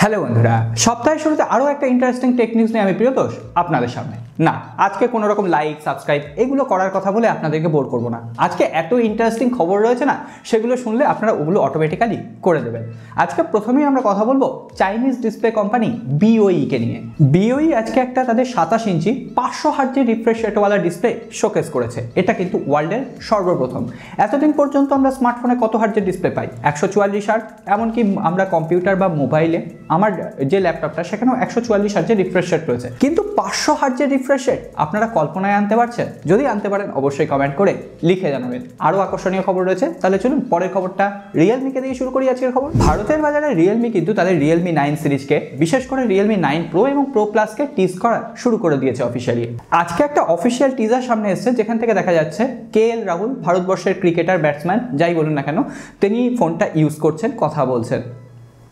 Hello বন্ধুরা সপ্তাহের শুরুতে আরও একটা ইন্টারেস্টিং টেকনিক্স নিয়ে আমি প্রিয়তোষ আপনাদের সামনে। না, আজকে কোনো রকম লাইক সাবস্ক্রাইব এগুলো করার কথা বলে আপনাদেরকে বোর করব না। আজকে এত ইন্টারেস্টিং খবর রয়েছে না, সেগুলো শুনলে আপনারা ওগুলো অটোমেটিক্যালি করে দেবেন। আজকে প্রথমেই আমরা কথা বলব চাইনিজ ডিসপ্লে কোম্পানি বিওই কে নিয়ে। বিওই আজকে একটা তাদের সাতাশ ইঞ্চি পাঁচশো হার্জের রিফ্রেশ রেটওয়ালা ডিসপ্লে শোকেস করেছে। এটা কিন্তু ওয়ার্ল্ডের সর্বপ্রথম। এতদিন পর্যন্ত আমরা স্মার্টফোনে কত হার্জের ডিসপ্লে পাই? একশো চুয়াল্লিশ হার্জ এমনকি আমরা কম্পিউটার বা মোবাইলে আমার যে ল্যাপটপটা সেখানেও একশো চুয়াল্লিশ হার্জের রিফ্রেশ রেট রয়েছে। কিন্তু পাঁচশো হার্জের রিফ্রেশ রেট আপনারা কল্পনায় আনতে পারছেন? যদি আনতে পারেন, অবশ্যই কমেন্ট করে লিখে জানাবেন। আরও আকর্ষণীয় খবর রয়েছে। তাহলে চলুন পরের খবরটা রিয়েলমিকে দিয়ে শুরু করি আজকের খবর। ভারতের বাজারে রিয়েলমি কিন্তু তাদের রিয়েলমি নাইন সিরিজকে, বিশেষ করে রিয়েলমি নাইন প্রো এবং প্রো প্লাসকে টিজ করা শুরু করে দিয়েছে অফিসিয়ালি আজকে একটা অফিসিয়াল টিজার সামনে এসেছে, যেখান থেকে দেখা যাচ্ছে কে এল রাহুল ভারতবর্ষের ক্রিকেটার ব্যাটসম্যান যাই বলুন না কেন, তিনি ফোনটা ইউজ করছেন, কথা বলছেন।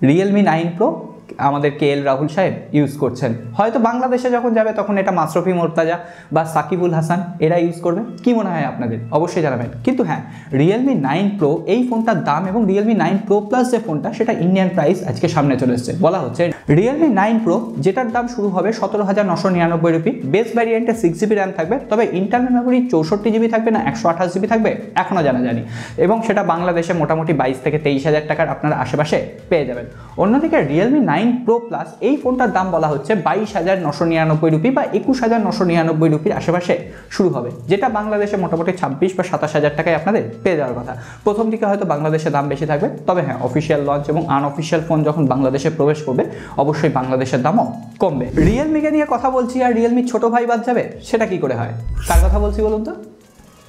রিয়েলমি নাইন প্রো আমাদের কে এল রাহুল সাহেব ইউজ করছেন। হয়তো বাংলাদেশে যখন যাবে তখন এটা মাসরফি মোর্তাজা বা সাকিবুল হাসান, এরা ইউজ করবে। কি মনে হয় আপনাদের? অবশ্যই জানাবেন। কিন্তু হ্যাঁ রিয়েলমি নাইন প্রো এই ফোনটার দাম এবং রিয়েলমি নাইন প্রো প্লাস যে ফোনটা, সেটা ইন্ডিয়ান প্রাইস আজকে সামনে চলে এসছে। বলা হচ্ছে রিয়েলমি নাইন প্রো যেটার দাম শুরু হবে সতেরো হাজার নশো নিরানব্বই রুপি বেস ভ্যারিয়েন্টে সিক্স জিবি র্যাম থাকবে, তবে ইন্টারনাল মেমোরি চৌষট্টি জিবি থাকবে না, একশো আঠাশ জিবি থাকবে এখনও জানা জানি এবং সেটা বাংলাদেশে মোটামুটি বাইশ থেকে তেইশ হাজার টাকার আপনার আশেপাশে পেয়ে যাবেন। অন্যদিকে রিয়েলমি নাইন প্রো প্লাস, এই ফোনটার দাম বলা হচ্ছে বাইশ হাজার নশো নিরানব্বই রুপি বা একুশ হাজার নশো নিরানব্বই রুপির আশেপাশে শুরু হবে, যেটা বাংলাদেশে মোটামুটি ছাব্বিশ বা সাতাশ হাজার টাকায় আপনাদের পেয়ে যাওয়ার কথা। প্রথম দিকে হয়তো বাংলাদেশে দাম বেশি থাকবে, তবে হ্যাঁ অফিসিয়াল লঞ্চ এবং আনঅফিসিয়াল ফোন যখন বাংলাদেশে প্রবেশ করবে, অবশ্যই বাংলাদেশের দামও কমবে। রিয়েলমিকে নিয়ে কথা বলছি, আর রিয়েলমি ছোট ভাই বাদ যাবে, সেটা কি করে হয়? কার কথা বলছি বলুন তো?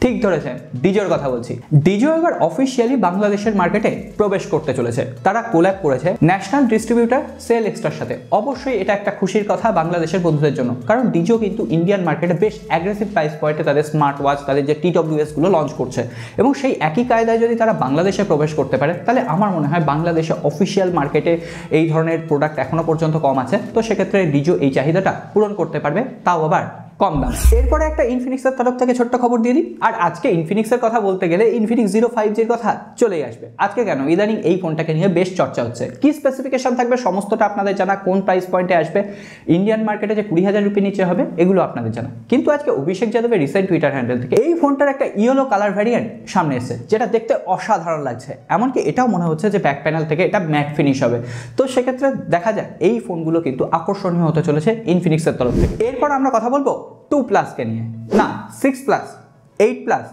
ঠিক ধরেছেন, ডিজোর কথা বলছি। ডিজো এবার অফিসিয়ালি বাংলাদেশের মার্কেটে প্রবেশ করতে চলেছে। তারা কোল্যাব করেছে ন্যাশনাল ডিস্ট্রিবিউটার সেল এক্সট্রার সাথে। অবশ্যই এটা একটা খুশির কথা বাংলাদেশের বন্ধুদের জন্য। কারণ ডিজো কিন্তু ইন্ডিয়ান মার্কেটে বেশ অ্যাগ্রেসিভ প্রাইস পয়েন্টে তাদের স্মার্ট ওয়াচ তাদের যে টিডব্লিউএসগুলো লঞ্চ করছে। এবং সেই একই কায়দায় যদি তারা বাংলাদেশে প্রবেশ করতে পারে, তাহলে আমার মনে হয় বাংলাদেশে অফিসিয়াল মার্কেটে এই ধরনের প্রোডাক্ট এখনও পর্যন্ত কম আছে। তো সেক্ষেত্রে ডিজো এই চাহিদাটা পূরণ করতে পারবে। তাও আবার কম দাম। এরপরে একটা ইনফিনিক্সের তরফ থেকে ছোট্ট খবর দিয়ে দিই। আর আজকে ইনফিনিক্সের কথা বলতে গেলে ইনফিনিক্স জিরো ফাইভ জির কথা চলেই আসবে। আজকে কেন? ইদানিং এই ফোনটাকে নিয়ে বেশ চর্চা হচ্ছে। কি স্পেসিফিকেশন থাকবে সমস্তটা আপনাদের জানা, কোন প্রাইস পয়েন্টে আসবে? ইন্ডিয়ান মার্কেটে যে কুড়ি হাজার রুপি নিচে হবে, এগুলো আপনাদের জানা। কিন্তু আজকে অভিষেক যাদবের রিসেন্ট টুইটার হ্যান্ডেল থেকে এই ফোনটার একটা ইয়েলো কালার ভ্যারিয়েন্ট সামনে এসেছে, যেটা দেখতে অসাধারণ লাগছে। এমনকি এটাও মনে হচ্ছে যে ব্যাক প্যানেল থেকে এটা ম্যাট ফিনিশ হবে। তো সেক্ষেত্রে দেখা যায় এই ফোনগুলো কিন্তু আকর্ষণীয় হতে চলেছে ইনফিনিক্সের তরফ থেকে। এরপর আমরা কথা বলব টু প্লাসকে নিয়ে না six plus eight plus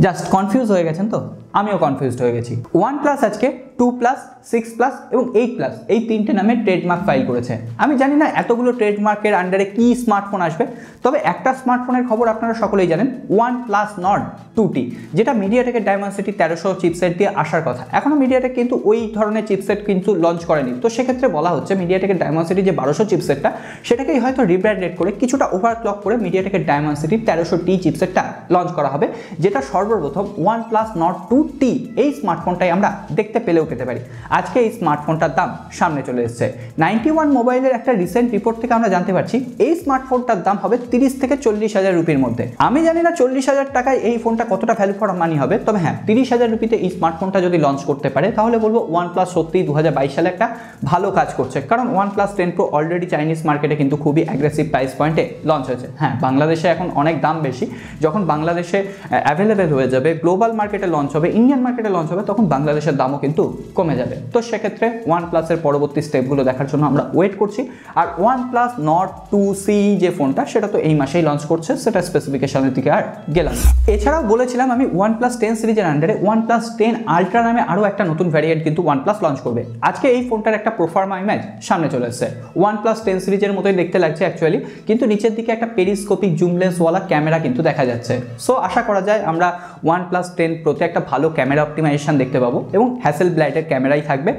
just confuse হয়ে গেছেন তো আমিও কনফিউজড হয়ে গেছি। ওয়ান প্লাস আজকে টু প্লাস সিক্স প্লাস এবং এইট প্লাস এই তিনটে নামে ট্রেডমার্ক ফাইল করেছে। আমি জানি না এতগুলো ট্রেডমার্কের আন্ডারে কি স্মার্টফোন আসবে, তবে একটা স্মার্টফোনের খবর আপনারা সকলেই জানেন one plus Nord two T যেটা মিডিয়াটেকের ডায়মন্সিটি তেরোশো চিপসেট দিয়ে আসার কথা। এখনও মিডিয়াটেক কিন্তু ওই ধরনের চিপসেট কিন্তু লঞ্চ করেনি। তো সেক্ষেত্রে বলা হচ্ছে মিডিয়া মিডিয়াটেকের ডায়মন্সিটি যে বারোশো চিপসেটটা সেটাকেই হয়তো রিব্র্যান্ডেড করে কিছুটা ওভারক্লক করে মিডিয়া মিডিয়াটেকের ডায়মন্সিটি তেরোশো টি চিপসেটটা লঞ্চ করা হবে, যেটা সর্বপ্রথম one plus Nord two T এই স্মার্টফোনটাই আমরা দেখতে পেলেও পেতে পারি। আজকে এই স্মার্টফোনটার দাম সামনে চলে এসেছে। নাইনটি ওয়ান মোবাইলের একটা রিসেন্ট রিপোর্ট থেকে আমরা জানতে পারছি, এই স্মার্টফোনটার দাম হবে তিরিশ থেকে চল্লিশ হাজার রুপির মধ্যে। আমি জানি না চল্লিশ হাজার টাকায় এই ফোনটা কতটা ভ্যালু ফর মানি হবে, তবে হ্যাঁ তিরিশ হাজার রুপিতে এই স্মার্টফোনটা যদি লঞ্চ করতে পারে, তাহলে বলব ওয়ান প্লাস সত্যিই দু হাজার বাইশ সালে একটা ভালো কাজ করছে। কারণ OnePlus ten pro already Chinese মার্কেটে কিন্তু খুবই অ্যাগ্রেসিভ প্রাইস পয়েন্টে লঞ্চ হয়েছে। হ্যাঁ বাংলাদেশে এখন অনেক দাম বেশি। যখন বাংলাদেশে অ্যাভেলেবেল হয়ে যাবে গ্লোবাল মার্কেটে লঞ্চ হবে ইন্ডিয়ান মার্কেটে লঞ্চ হবে, তখন বাংলাদেশের দামও কিন্তু কমে যাবে। তো সেক্ষেত্রে ওয়ান প্লাসের পরবর্তী স্টেপগুলো দেখার জন্য আমরা ওয়েট করছি। আর one plus Nord two C যে ফোনটা সেটা তো এই মাসেই লঞ্চ করছে, সেটা স্পেসিফিকেশনের দিকে আর গেলাম এছাড়াও বলেছিলাম আমি ওয়ান প্লাস টেন সিরিজের আন্ডারে ওয়ান প্লাস টেন আলট্রা নামে আরও একটা নতুন ভ্যারিয়েন্ট কিন্তু ওয়ান প্লাস লঞ্চ করবে। আজকে এই ফোনটার একটা প্রোফার্মা ইমেজ সামনে চলে এসেছে। ওয়ান প্লাস টেন সিরিজের মতোই দেখতে লাগছে অ্যাকচুয়ালি কিন্তু নিচের দিকে একটা পেরিস্কোপিক জুম লেন্সওয়ালা ক্যামেরা কিন্তু দেখা যাচ্ছে। সো আশা করা যায় আমরা ওয়ান প্লাস টেন প্রতি একটা ক্যামেরা অপটিমাইজেশান দেখতে পাবো এবং হ্যাসেল ব্লাইটের ক্যামেরাই থাকবে।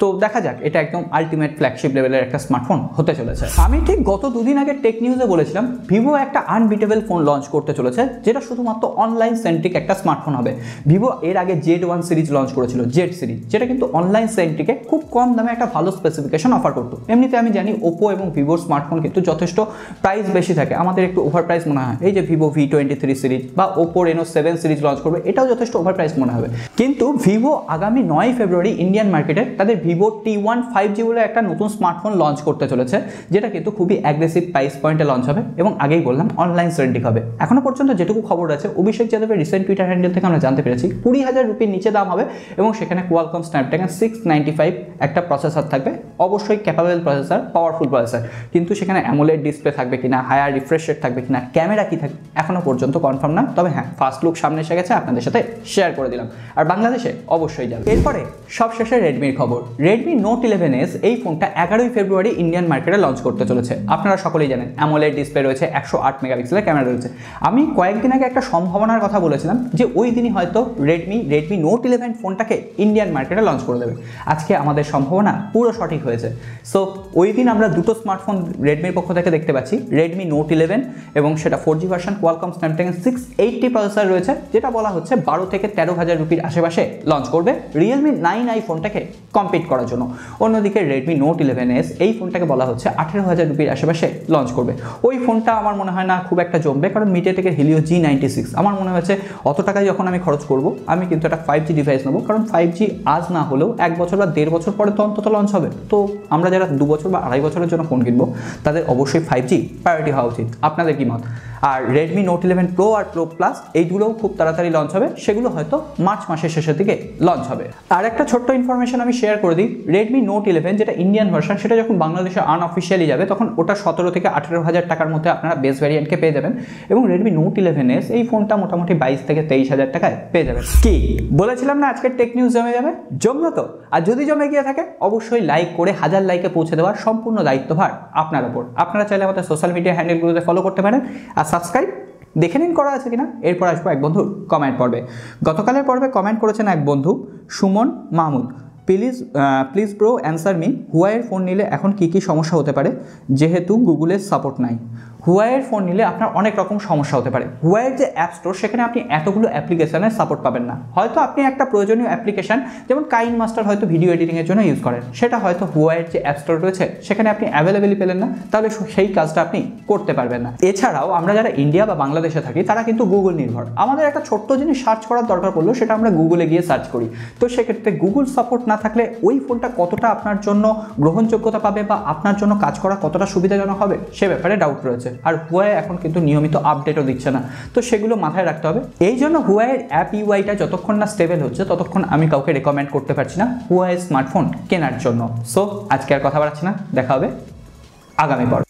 তো দেখা যাক, এটা একদম আলটিমেট ফ্ল্যাগশিপ লেভেলের একটা স্মার্টফোন হতে চলেছে। আমি ঠিক গত দুদিন আগে টেক নিউজে বলেছিলাম ভিভো একটা আনবিটেবল ফোন লঞ্চ করতে চলেছে, যেটা শুধুমাত্র অনলাইন সেন্ট্রিক একটা স্মার্টফোন হবে। ভিভো এর আগে জেড ওয়ান সিরিজ লঞ্চ করেছিল জেড সিরিজ যেটা কিন্তু অনলাইন সেন্ট্রিকে খুব কম দামে একটা ভালো স্পেসিফিকেশন অফার করতো। এমনিতে আমি জানি ওপো এবং ভিভোর স্মার্টফোন কিন্তু যথেষ্ট প্রাইস বেশি থাকে, আমাদের একটু ওভার প্রাইস মনে হয়। এই যে Vivo V twenty three series বা Oppo Reno seven series launch করবে, এটাও যথেষ্ট ওভার প্রাইস মনে হবে। কিন্তু ভিভো আগামী নয় ফেব্রুয়ারি ইন্ডিয়ান মার্কেটে তাদের Vivo T one five G বলে একটা নতুন স্মার্টফোন লঞ্চ করতে চলেছে, যেটা কিন্তু খুবই অ্যাগ্রেসিভ প্রাইস পয়েন্টে লঞ্চ হবে এবং আগেই বললাম অনলাইন সেন্ডিক হবে। এখনও পর্যন্ত যেটুকু খবর আছে, অভিষেক যাদবের রিসেন্ট টুইটার হ্যান্ডেল থেকে আমরা জানতে পেরেছি, কুড়ি হাজার রুপির নিচে দাম হবে এবং সেখানে Qualcomm Snapdragon six ninety five একটা প্রসেসর থাকবে, অবশ্যই ক্যাপাবেল প্রসেসর পাওয়ারফুল প্রসেসর কিন্তু সেখানে অ্যামোলেড ডিসপ্লে থাকবে কিনা হায়ার রিফ্রেশ রেট থাকবে কিনা ক্যামেরা কি থাকবে এখনও পর্যন্ত কনফার্ম না, তবে হ্যাঁ ফার্স্ট লুক সামনে এসে গেছে, আপনাদের সাথে শেয়ার করে দিলাম। আর বাংলাদেশে অবশ্যই যাবে। এরপরে সবশেষে রেডমির খবর। রেডমি নোট ইলেভেন এস এই ফোনটা এগারোই ফেব্রুয়ারি ইন্ডিয়ান মার্কেটে লঞ্চ করতে চলেছে। আপনারা সকলেই জানেন অ্যামোলেড ডিসপ্লে রয়েছে, একশো আট মেগাপিক্সেলের ক্যামেরা রয়েছে। আমি কয়েকদিন আগে একটা সম্ভাবনার কথা বলেছিলাম যে ওই দিনই হয়তো রেডমি রেডমি নোট ইলেভেন ফোনটাকে ইন্ডিয়ান মার্কেটে লঞ্চ করে দেবে। আজকে আমাদের সম্ভাবনা পুরো সঠিক হয়েছে। সো ওই দিন আমরা দুটো স্মার্টফোন রেডমির পক্ষ থেকে দেখতে পাচ্ছি রেডমি নোট ইলেভেন এবং সেটা four G version Qualcomm Snapdragon six eighty processor রয়েছে, যেটা বলা হচ্ছে বারো থেকে তেরো হাজার রুপির আশেপাশে লঞ্চ করবে। রিয়েলমি নাইন আই ফোনটাকে কম্পিট করার জন্য। অন্যদিকে রেডমি নোট ইলেভেন এস এই ফোনটাকে বলা হচ্ছে আঠেরো হাজার রুপির আশেপাশে লঞ্চ করবে। ওই ফোনটা আমার মনে হয় না খুব একটা জমবে, কারণ মিডিয়াটেকের হিলিও জি নাইনটি সিক্স আমার মনে হয়েছে অত টাকায় যখন আমি খরচ করব, আমি কিন্তু একটা ফাইভ জি ডিভাইস নেব, কারণ ফাইভ জি আজ না হলেও এক বছর বা দেড় বছর পরে তো অন্তত লঞ্চ হবে। তো আমরা যারা দু বছর বা আড়াই বছরের জন্য ফোন কিনবো, তাদের অবশ্যই ফাইভ জি প্রায়োরিটি হওয়া উচিত। আপনাদের কি মত? আর রেডমি নোট ইলেভেন প্রো আর প্রো প্লাস এইগুলোও খুব তাড়াতাড়ি লঞ্চ হবে। সেগুলো হয়তো মার্চ মাসের শেষের দিকে লঞ্চ হবে। আর একটা ছোট্ট ইনফরমেশন আমি শেয়ার করে দিই। রেডমি নোট ইলেভেন যেটা ইন্ডিয়ান ভার্সন সেটা যখন বাংলাদেশে আনঅফিসিয়ালি যাবে, তখন ওটা সতেরো থেকে আঠেরো হাজার টাকার মধ্যে আপনারা বেস ভ্যারিয়েন্টকে পেয়ে যাবেন। এবং রেডমি নোট ইলেভেন এস এই ফোনটা মোটামুটি বাইশ থেকে তেইশ হাজার টাকায় পেয়ে যাবেন। কি? বলেছিলাম না আজকের টেক নিউজ জমে যাবে? জমলো তো। আর যদি জমে গিয়ে থাকে, অবশ্যই লাইক করে হাজার লাইকে পৌঁছে দেওয়ার সম্পূর্ণ দায়িত্বভার আপনার ওপর আপনারা চাইলে আমাদের সোশ্যাল মিডিয়া হ্যান্ডেলগুলোতে ফলো করতে পারেন। আর সাবস্ক্রাইব দেখে নিন করা আছে কিনা, এরপর আসব এক বন্ধু কমেন্ট পর্বে। গতকালের পর্বে কমেন্ট করেছেন এক বন্ধু, Suman Mahmud. Please please pro answer me হুয়াইয়ের phone নিলে এখন কি কি সমস্যা হতে পারে? যেহেতু গুগলের সাপোর্ট নাই। হুয়াইয়ের ফোন নিলে আপনার অনেক রকম সমস্যা হতে পারে। হুয়াইয়ের যে অ্যাপ স্টোর সেখানে আপনি এতগুলো অ্যাপ্লিকেশনের সাপোর্ট পাবেন না। হয়তো আপনি একটা প্রয়োজনীয় অ্যাপ্লিকেশন যেমন কাইন মাস্টার হয়তো ভিডিও এডিটিংয়ের জন্য ইউজ করেন। সেটা হয়তো হুয়াইয়ের যে অ্যাপ স্টোর রয়েছে, সেখানে আপনি অ্যাভেলেবেলই পেলেন না, তাহলে সেই কাজটা আপনি করতে পারবেন না। এছাড়াও আমরা যারা ইন্ডিয়া বা বাংলাদেশে থাকি, তারা কিন্তু গুগল নির্ভর। আমাদের একটা ছোট্ট জিনিস সার্চ করার দরকার পড়ল, সেটা আমরা গুগলে গিয়ে সার্চ করি। তো সেক্ষেত্রে গুগল সাপোর্ট না থাকলে ওই ফোনটা কতটা আপনার জন্য গ্রহণযোগ্যতা পাবে বা আপনার জন্য কাজ করা কতটা সুবিধাজনক হবে, সে ব্যাপারে ডাউট রয়েছে। আর হুয়াই এখন কিন্তু নিয়মিত আপডেটও দিচ্ছে না। তো সেগুলো মাথায় রাখতে হবে। এই জন্য হুয়াইয়ের অ্যাপ ইউআইটা যতক্ষণ না স্টেবেল হচ্ছে, ততক্ষণ আমি কাউকে রেকমেন্ড করতে পারছি না হুয়াই স্মার্টফোন কেনার জন্য। সো আজকে আর কথা বাড়াচ্ছি না। দেখা হবে আগামী পর